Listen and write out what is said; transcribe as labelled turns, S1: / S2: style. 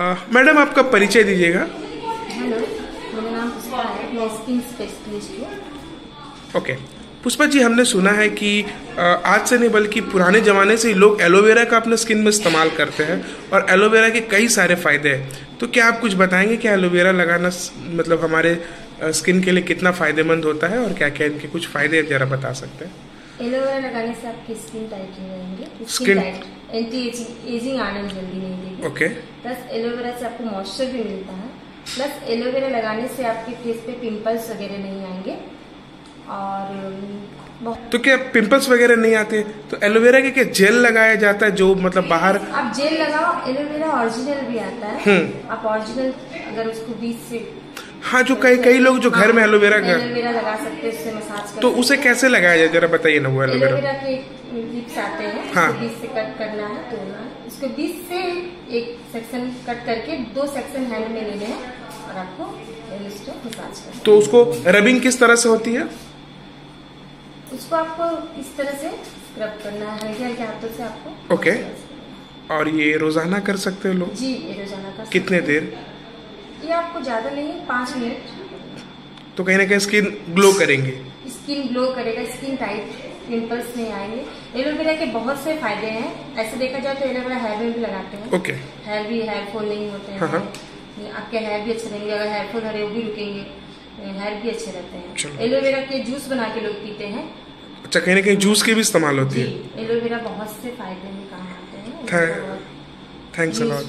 S1: Madam आपका परिचय दीजिएगा।
S2: हेलो मेरा नाम पुष्पा है मैं स्किन स्पेशलिस्ट हूँ।
S1: ओके। पुष्पा जी हमने सुना है कि आज से नहीं बल्कि पुराने ज़माने से ही लोग एलोवेरा का अपने स्किन में इस्तेमाल करते हैं और एलोवेरा के कई सारे फ़ायदे हैं। तो क्या आप कुछ बताएँगे कि एलोवेरा लगाना मतलब हमारे स्किन के लिए कितना फ़ायदेमंद होता है और क्या क्या इनके कुछ फ़ायदे हैं ज़रा बता सकते हैं?
S2: एलोवेरा लगाने से आपकी स्किन टाइट नहीं रहेंगे skin tight anti aging aging आने जल्दी नहीं
S1: ओके
S2: प्लस एलोवेरा से आपको मॉइस्चर भी मिलता है. प्लस एलोवेरा लगाने से आपके फेस पे पिंपल्स वगैरह नहीं आएँगे. और
S1: तो क्या पिंपल्स वगैरह नहीं आते? तो एलोवेरा के क्या जेल लगाया जाता है जो मतलब बाहर?
S2: आप जेल लगाओ एलोवेरा ओरिजिनल भी आता है.
S1: हम्म।
S2: आप ओरिजिनल अगर उसको बीच से
S1: हाँ जो कई कई लोग जो घर में एलोवेरा का
S2: लगा सकते हैं कर
S1: तो उसे कैसे लगाया जाए? जरा बताइए ना वो एलोवेरा
S2: आते हैं
S1: हाँ।
S2: उसको बीच से कट करना है तोड़ना उसको बीच से एक सेक्शन कट करके दो सेक्शन हैंड में लेने हैं और आपको
S1: तो उसको रबिंग किस तरह से होती है?
S2: है। उसको आपको इस तरह से स्क्रब करना है हल्के हल्के हाथों से आपको
S1: ओके। और ये रोज़ाना कर सकते हैं लोग?
S2: जी ये रोज़ाना का
S1: कितने देर?
S2: ये आपको ज़्यादा नहीं पाँच मिनट।
S1: तो कहीं ना कहीं स्किन ग्लो करेंगे।
S2: स्किन ग्लो करेगा स्किन टाइट पिंपल्स नहीं आएँगे। एलोवेरा के बहुत से फ़ायदे हैं। ऐसे देखा जाए तो एलोवेरा हेयर में भी लगाते हैं।
S1: ओके
S2: हेयर भी हेयर फॉल नहीं होते
S1: हाँ,
S2: हैं आपके हेयर भी अच्छे रहेंगे। अगर हेयर फॉल हरे वो भी रुकेंगे। हेयर भी अच्छे रहते हैं। एलोवेरा के जूस बना के लोग पीते हैं।
S1: अच्छा कहीं ना कहीं जूस की भी इस्तेमाल होती है।
S2: एलोवेरा बहुत से फ़ायदे में काम आते हैं।
S1: Thanks a lot